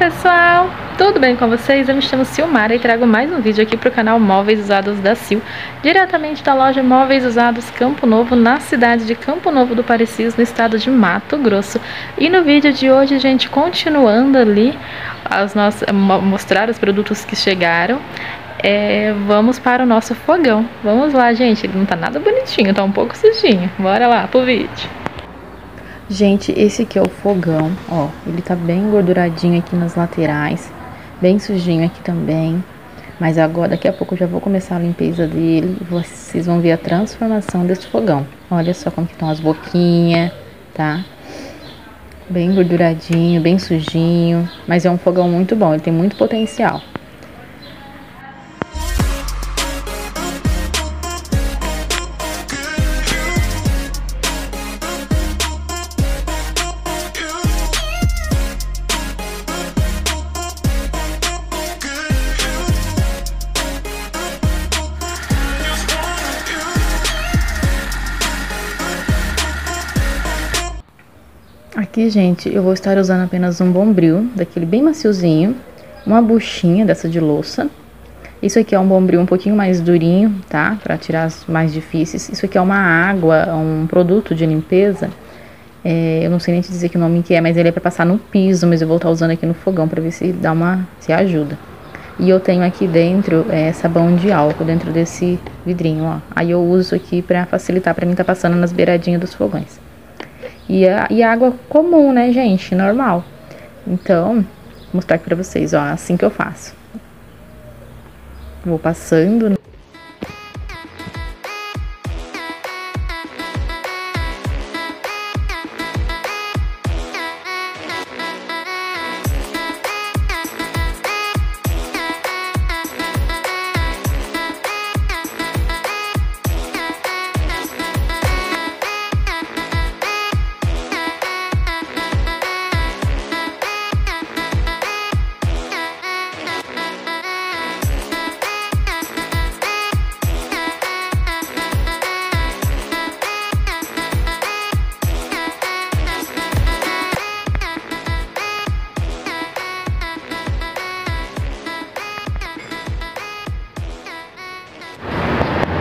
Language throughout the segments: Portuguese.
pessoal, tudo bem com vocês? Eu me chamo Silmara e trago mais um vídeo aqui para o canal Móveis Usados da Sil, diretamente da loja Móveis Usados Campo Novo, na cidade de Campo Novo do Parecis, no estado de Mato Grosso. E no vídeo de hoje, gente, continuando ali as nossas, mostrar os produtos que chegaram, é, vamos para o nosso fogão. Vamos lá, gente, ele não tá nada bonitinho, tá um pouco sujinho. Bora lá pro vídeo. Gente, esse aqui é o fogão, ó, ele tá bem engorduradinho aqui nas laterais, bem sujinho aqui também. Mas agora, daqui a pouco eu já vou começar a limpeza dele vocês vão ver a transformação desse fogão. Olha só como que estão as boquinhas, tá? Bem engorduradinho, bem sujinho, mas é um fogão muito bom, ele tem muito potencial. Aqui, gente, eu vou estar usando apenas um bombril, daquele bem maciozinho, uma buchinha dessa de louça. Isso aqui é um bombril um pouquinho mais durinho, tá? Para tirar as mais difíceis. Isso aqui é uma água, um produto de limpeza. É, eu não sei nem te dizer que nome que é, mas ele é para passar no piso, mas eu vou estar usando aqui no fogão para ver se dá uma, se ajuda. E eu tenho aqui dentro é, sabão de álcool dentro desse vidrinho, ó. Aí eu uso aqui para facilitar para mim estar tá passando nas beiradinhas dos fogões. E, a, e água comum, né, gente? Normal. Então, vou mostrar aqui pra vocês, ó, assim que eu faço. Vou passando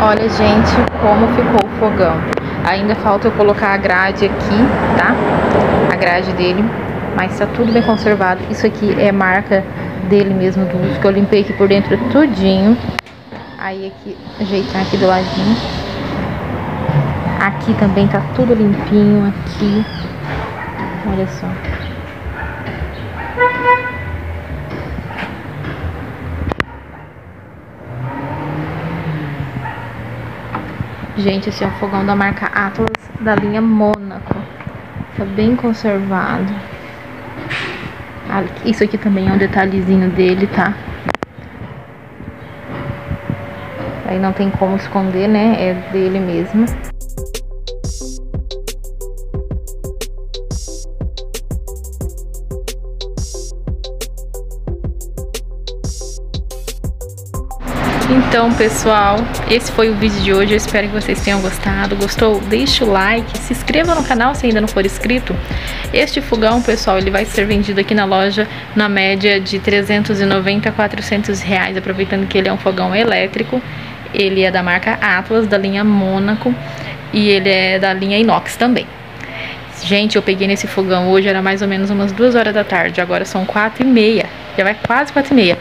Olha, gente, como ficou o fogão. Ainda falta eu colocar a grade aqui, tá? A grade dele, mas tá tudo bem conservado. Isso aqui é marca dele mesmo, do uso que eu limpei aqui por dentro tudinho. Aí aqui, ajeitar aqui do ladinho. Aqui também tá tudo limpinho, aqui. Olha só. Gente, esse é o fogão da marca Atlas da linha Mônaco. Tá bem conservado. Isso aqui também é um detalhezinho dele, tá? Aí não tem como esconder, né? É dele mesmo. Então, pessoal, esse foi o vídeo de hoje. Eu espero que vocês tenham gostado. Gostou? Deixe o like, se inscreva no canal se ainda não for inscrito. Este fogão, pessoal, ele vai ser vendido aqui na loja na média de 390 a 400 reais, aproveitando que ele é um fogão elétrico. Ele é da marca Atlas, da linha Mônaco, e ele é da linha Inox também. Gente, eu peguei nesse fogão hoje, era mais ou menos umas duas horas da tarde, agora são quatro e meia, já vai quase quatro e meia.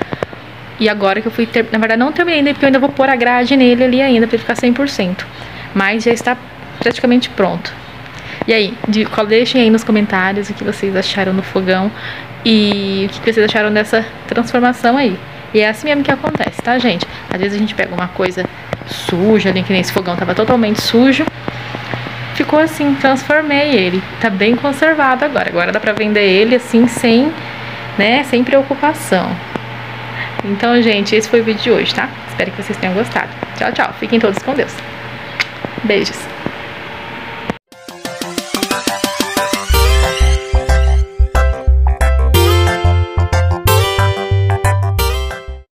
E agora que eu fui, ter... na verdade não terminei ainda, porque eu ainda vou pôr a grade nele ali ainda, pra ele ficar 100%. Mas já está praticamente pronto. E aí, de, deixem aí nos comentários o que vocês acharam do fogão e o que vocês acharam dessa transformação aí. E é assim mesmo que acontece, tá, gente? Às vezes a gente pega uma coisa suja, ali que nem esse fogão tava totalmente sujo. Ficou assim, transformei ele. Tá bem conservado agora. Agora dá pra vender ele assim, sem, né, sem preocupação. Então, gente, esse foi o vídeo de hoje, tá? Espero que vocês tenham gostado. Tchau, tchau. Fiquem todos com Deus. Beijos.